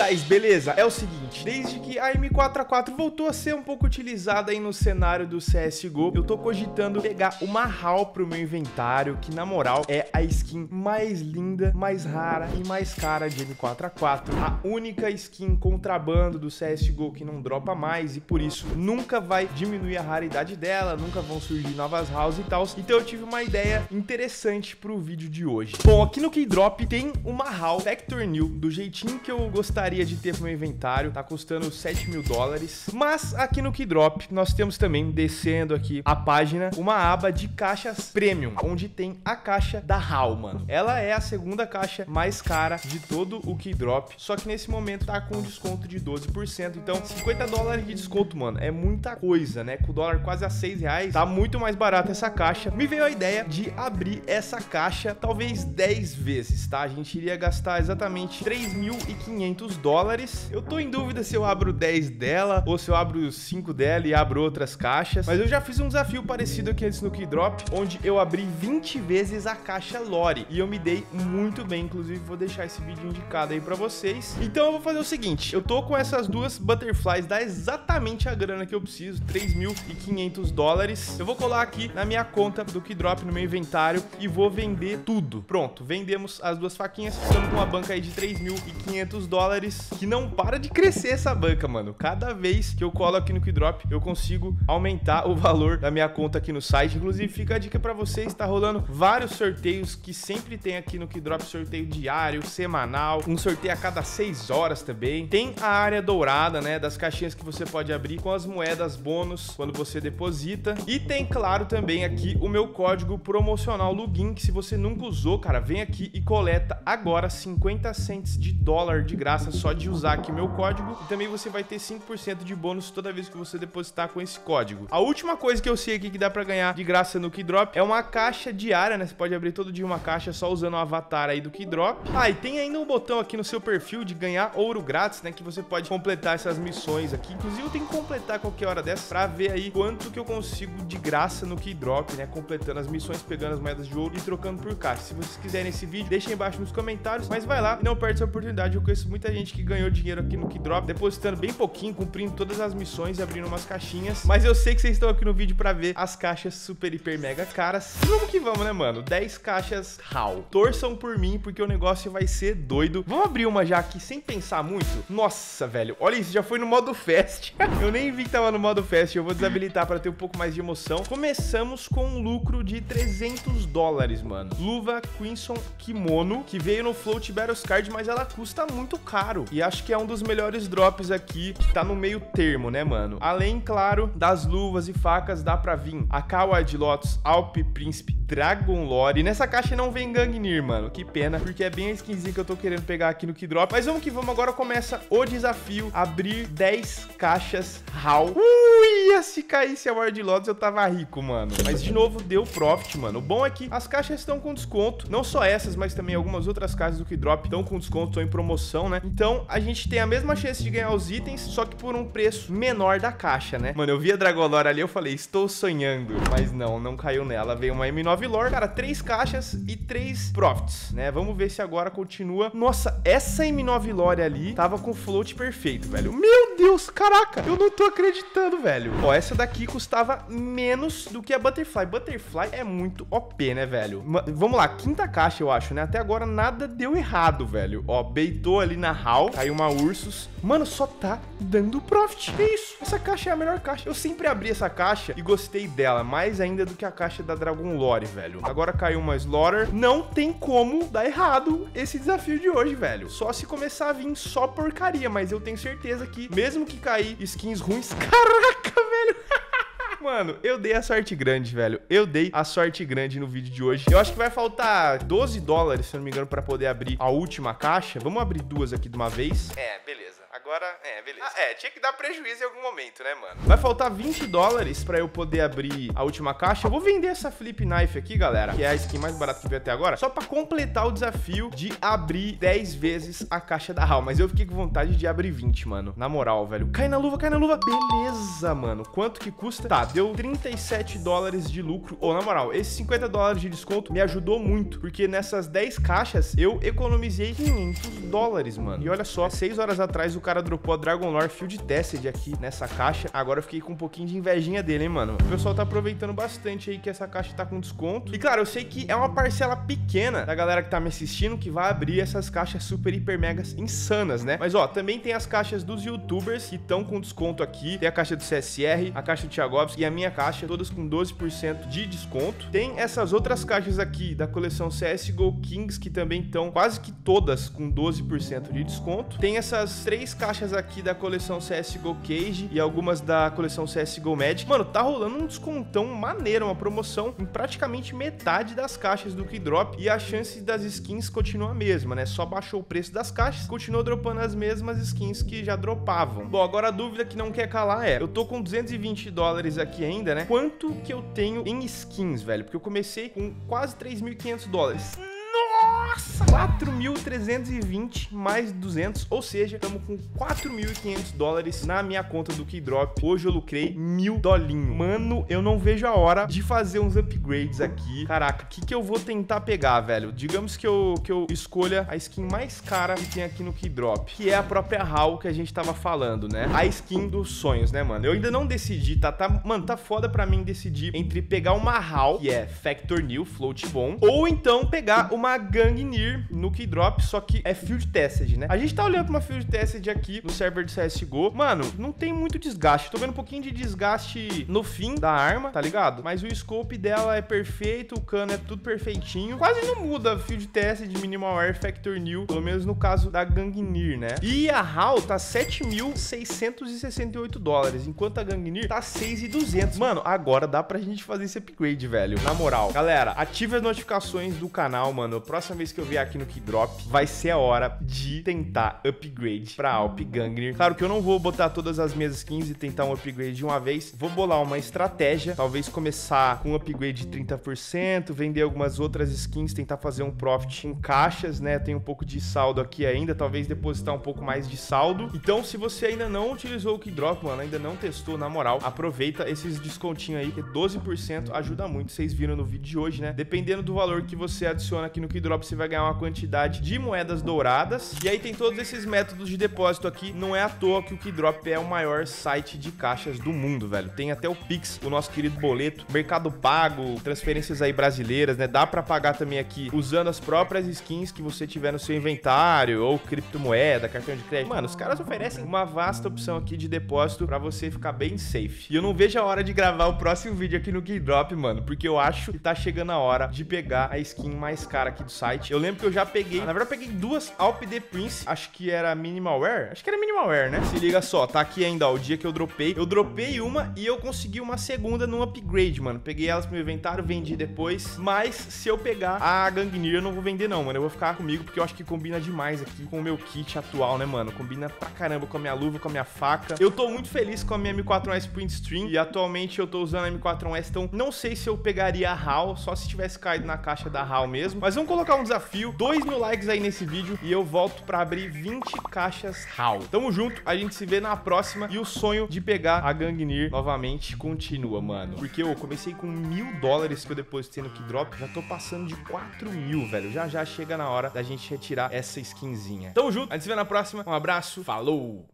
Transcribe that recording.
guys, beleza? É o seguinte, desde que a M4A4 voltou a ser um pouco utilizada aí no cenário do CSGO, eu tô cogitando pegar uma HAL pro meu inventário, que na moral é a skin mais linda, mais rara e mais cara de M4A4. A única skin contrabando do CSGO que não dropa mais e por isso nunca vai diminuir a raridade dela, nunca vão surgir novas HALs e tal. Então eu tive uma ideia interessante pro vídeo de hoje. Bom, aqui no Keydrop tem uma HAL Factor New, do jeitinho que eu gostaria de ter pro meu inventário, tá custando 7 mil dólares. Mas aqui no Keydrop nós temos também, descendo aqui a página, uma aba de caixas Premium, onde tem a caixa da HAL, mano. Ela é a segunda caixa mais cara de todo o Keydrop, só que nesse momento tá com um desconto de 12%, então 50 dólares de desconto, mano, é muita coisa, né? Com o dólar quase a 6 reais, tá muito mais barato essa caixa. Me veio a ideia de abrir essa caixa talvez 10 vezes, tá? A gente iria gastar exatamente 3.500 dólares. Eu tô em dúvida se eu abro 10 dela ou se eu abro 5 dela e abro outras caixas. Mas eu já fiz um desafio parecido aqui antes no Keydrop, onde eu abri 20 vezes a caixa Lore. E eu me dei muito bem, inclusive vou deixar esse vídeo indicado aí pra vocês. Então eu vou fazer o seguinte, eu tô com essas duas Butterflies, dá exatamente a grana que eu preciso, 3.500 dólares. Eu vou colar aqui na minha conta do Keydrop, no meu inventário, e vou vender tudo. Pronto, vendemos as duas faquinhas, ficamos com uma banca aí de 3.500 dólares, que não para de crescer essa banca, mano. Cada vez que eu colo aqui no Keydrop, eu consigo aumentar o valor da minha conta aqui no site. Inclusive, fica a dica para vocês, tá rolando vários sorteios que sempre tem aqui no Keydrop, sorteio diário, semanal, um sorteio a cada 6 horas também. Tem a área dourada, né, das caixinhas que você pode abrir com as moedas bônus quando você deposita. E tem, claro, também aqui o meu código promocional Lugin, que se você nunca usou, cara, vem aqui e coleta agora 50 cents de dólar de graça só de usar aqui meu código. E também você vai ter 5% de bônus toda vez que você depositar com esse código. A última coisa que eu sei aqui que dá pra ganhar de graça no Keydrop é uma caixa diária, né? Você pode abrir todo dia uma caixa só usando o avatar aí do Keydrop. Ah, e tem ainda um botão aqui no seu perfil de ganhar ouro grátis, né? Que você pode completar essas missões aqui. Inclusive, eu tenho que completar qualquer hora dessa pra ver aí quanto que eu consigo de graça no Keydrop, né? Completando as missões, pegando as moedas de ouro e trocando por caixa. Se vocês quiserem esse vídeo, deixem embaixo nos comentários. Mas vai lá e não perde essa oportunidade. Eu conheço muita gente que ganhou dinheiro aqui no Keydrop, depositando bem pouquinho, cumprindo todas as missões e abrindo umas caixinhas. Mas eu sei que vocês estão aqui no vídeo pra ver as caixas super, hiper, mega caras. Vamos que vamos, né, mano? 10 caixas HAL. Torçam por mim, porque o negócio vai ser doido. Vamos abrir uma já aqui sem pensar muito? Nossa, velho. Olha isso, já foi no modo fast. eu nem vi que tava no modo fast. Eu vou desabilitar pra ter um pouco mais de emoção. Começamos com um lucro de 300 dólares, mano. Luva Crimson Kimono, que veio no Float Battles Card, mas ela custa muito caro. E acho que é um dos melhores drops aqui, que tá no meio termo, né, mano? Além, claro, das luvas e facas, dá pra vir a Kawaii Lotus Alp Príncipe Dragon Lore. E nessa caixa não vem Gangnir, mano. Que pena, porque é bem a skinzinha que eu tô querendo pegar aqui no Keydrop. Mas vamos que vamos, agora começa o desafio, abrir 10 caixas HAL. Ui, se caísse a Ward Lotus eu tava rico, mano. Mas de novo, deu profit, mano. O bom é que as caixas estão com desconto. Não só essas, mas também algumas outras caixas do Keydrop estão com desconto, estão em promoção, né? Então, a gente tem a mesma chance de ganhar os itens, só que por um preço menor da caixa, né? Mano, eu vi a Dragolore ali, eu falei, estou sonhando. Mas não, não caiu nela. Veio uma M9 Lore, cara, três caixas e três profits, né? Vamos ver se agora continua. Nossa, essa M9 Lore ali tava com float perfeito, velho. Meu Deus, caraca, eu não tô acreditando, velho. Ó, essa daqui custava menos do que a Butterfly. Butterfly é muito OP, né, velho? Vamos lá, quinta caixa, eu acho, né? Até agora nada deu errado, velho. Ó, beitou ali na HAL, caiu uma Ursus. Mano, só tá dando profit. Que isso? Essa caixa é a melhor caixa. Eu sempre abri essa caixa e gostei dela, mais ainda do que a caixa da Dragon Lore, velho. Agora caiu uma Slaughter. Não tem como dar errado esse desafio de hoje, velho. Só se começar a vir só porcaria, mas eu tenho certeza que, mesmo que cair skins ruins... Caraca, velho! Mano, eu dei a sorte grande, velho. Eu dei a sorte grande no vídeo de hoje. Eu acho que vai faltar 12 dólares, se não me engano, pra poder abrir a última caixa. Vamos abrir duas aqui de uma vez. É, beleza agora, é, beleza. Ah, é, tinha que dar prejuízo em algum momento, né, mano? Vai faltar 20 dólares pra eu poder abrir a última caixa. Eu vou vender essa Flip Knife aqui, galera, que é a skin mais barata que veio até agora, só pra completar o desafio de abrir 10 vezes a caixa da HAL. Mas eu fiquei com vontade de abrir 20, mano. Na moral, velho. Cai na luva, cai na luva. Beleza, mano. Quanto que custa? Tá, deu 37 dólares de lucro. Ou, oh, na moral, esses 50 dólares de desconto me ajudou muito, porque nessas 10 caixas eu economizei 500 dólares, mano. E olha só, 6 horas atrás o cara dropou a Dragon Lore Field Tested aqui nessa caixa. Agora eu fiquei com um pouquinho de invejinha dele, hein, mano. O pessoal tá aproveitando bastante aí que essa caixa tá com desconto. E, claro, eu sei que é uma parcela pequena da galera que tá me assistindo que vai abrir essas caixas super, hiper, megas insanas, né? Mas, ó, também tem as caixas dos youtubers que estão com desconto aqui. Tem a caixa do CSR, a caixa do Thiagovski e a minha caixa, todas com 12% de desconto. Tem essas outras caixas aqui da coleção CSGO Kings que também estão quase que todas com 12% de desconto. Tem essas três caixas aqui da coleção CSGO Cage e algumas da coleção CSGO Magic. Mano, tá rolando um descontão maneiro, uma promoção em praticamente metade das caixas do Keydrop e a chance das skins continua a mesma, né? Só baixou o preço das caixas, continuou dropando as mesmas skins que já dropavam. Bom, agora a dúvida que não quer calar é, eu tô com 220 dólares aqui ainda, né? Quanto que eu tenho em skins, velho? Porque eu comecei com quase 3.500 dólares. Nossa! 4.320 mais 200, ou seja, estamos com 4.500 dólares na minha conta do Keydrop. Hoje eu lucrei mil dolinho. Mano, eu não vejo a hora de fazer uns upgrades aqui. Caraca, o que, que eu vou tentar pegar, velho? Digamos que eu, que eu escolha a skin mais cara que tem aqui no Keydrop, que é a própria HAL que a gente tava falando, né? A skin dos sonhos, né, mano? Eu ainda não decidi, tá? tá mano, tá foda pra mim decidir entre pegar uma HAL, que é Factor New, Float Bom, ou então pegar uma Gangnir no Keydrop, só que é Field Tested, né? A gente tá olhando pra uma Field Tested aqui no server de CSGO. Mano, não tem muito desgaste. Tô vendo um pouquinho de desgaste no fim da arma, tá ligado? Mas o scope dela é perfeito, o cano é tudo perfeitinho. Quase não muda Field Tested, Minimal Air, Factor New, pelo menos no caso da Gangnir, né? E a HAL tá 7.668 dólares, enquanto a Gangnir tá 6.200. Mano, agora dá pra gente fazer esse upgrade, velho. Na moral. Galera, ative as notificações do canal, mano. Próxima vez que eu vier aqui no Keydrop, vai ser a hora de tentar upgrade pra Alp Gangnir. Claro que eu não vou botar todas as minhas skins e tentar um upgrade de uma vez. Vou bolar uma estratégia, talvez começar com um upgrade de 30%, vender algumas outras skins, tentar fazer um profit em caixas, né? Tem um pouco de saldo aqui ainda, talvez depositar um pouco mais de saldo. Então, se você ainda não utilizou o Keydrop, mano, ainda não testou, na moral, aproveita esses descontinhos aí, que 12% ajuda muito. Vocês viram no vídeo de hoje, né? Dependendo do valor que você adiciona aqui no Keydrop, você vai ganhar uma quantidade de moedas douradas. E aí tem todos esses métodos de depósito aqui. Não é à toa que o Keydrop é o maior site de caixas do mundo, velho. Tem até o Pix, o nosso querido boleto, Mercado Pago, transferências aí brasileiras, né? Dá para pagar também aqui usando as próprias skins que você tiver no seu inventário ou criptomoeda, cartão de crédito. Mano, os caras oferecem uma vasta opção aqui de depósito para você ficar bem safe. E eu não vejo a hora de gravar o próximo vídeo aqui no Keydrop, mano, porque eu acho que tá chegando a hora de pegar a skin mais cara aqui do site. Eu lembro que eu já peguei, na verdade eu peguei duas Alp The Prince, acho que era Minimalware, acho que era Minimalware, né? Se liga só, tá aqui ainda, ó, o dia que eu dropei. Eu dropei uma e eu consegui uma segunda no upgrade, mano. Peguei elas pro meu inventário, vendi depois, mas se eu pegar a Gangnir, eu não vou vender não, mano. Eu vou ficar comigo porque eu acho que combina demais aqui com o meu kit atual, né, mano? Combina pra caramba com a minha luva, com a minha faca. Eu tô muito feliz com a minha M4S Print Stream e atualmente eu tô usando a M4S, então não sei se eu pegaria a HAL, só se tivesse caído na caixa da HAL mesmo. Mas vamos colocar um desafio, 2 mil likes aí nesse vídeo e eu volto pra abrir 20 caixas HAL. Tamo junto, a gente se vê na próxima e o sonho de pegar a Gangnir novamente continua, mano. Porque eu comecei com mil dólares que eu depositei no Keydrop, já tô passando de 4 mil, velho. Já já chega na hora da gente retirar essa skinzinha. Tamo junto, a gente se vê na próxima. Um abraço, falou!